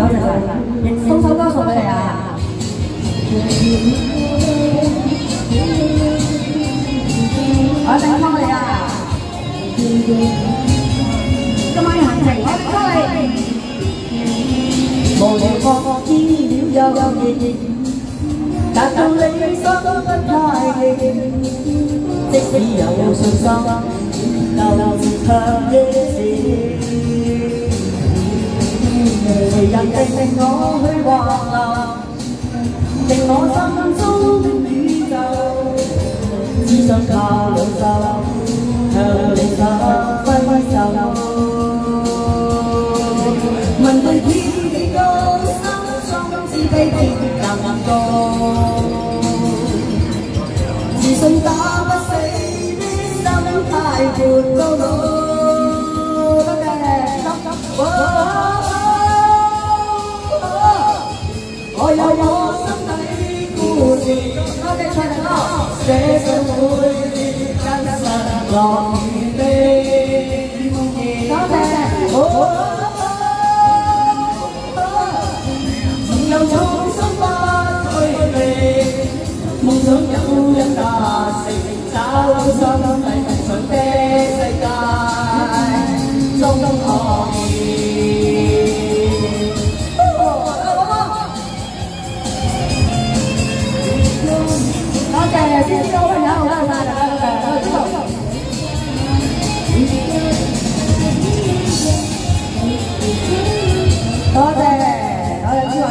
多谢晒，亦送首歌送俾你啊！我等帮你啊！今晚行程我帮你。无聊觉知了又热，达到理想不太易，即使有信心，留自强的 誰人定我去橫流，定我心中的宇宙，只想靠 sẽ sớm vui tan sạt lòng. 谢志华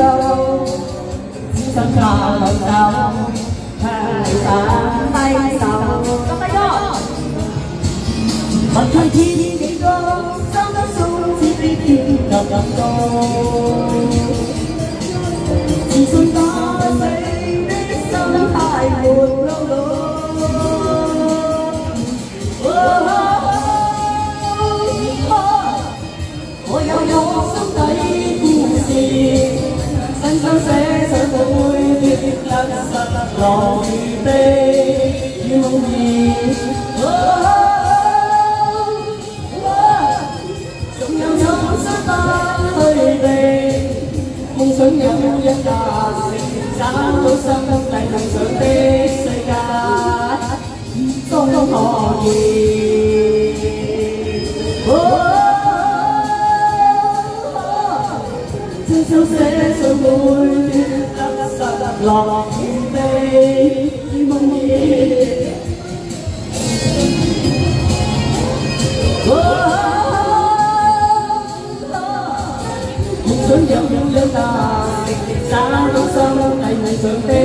sâu sẵn trò lòng đau hai tám tay sau cầm tay đó mặt trời chi đi đâu chỉ đi tìm gặp gặp cô xuân đó thấy biết sao nó phải lâu lâu Ôi, ôi, ôi, sống tới cuộc gì chung nhau nhau sát ta hơi về. Mong không không họ gì Hãy subscribe cho Mì Gõ Để không bỏ lỡ những video hấp sớm dẫu dẫu dẫu ta xa đâu sâu tay này sớm thế.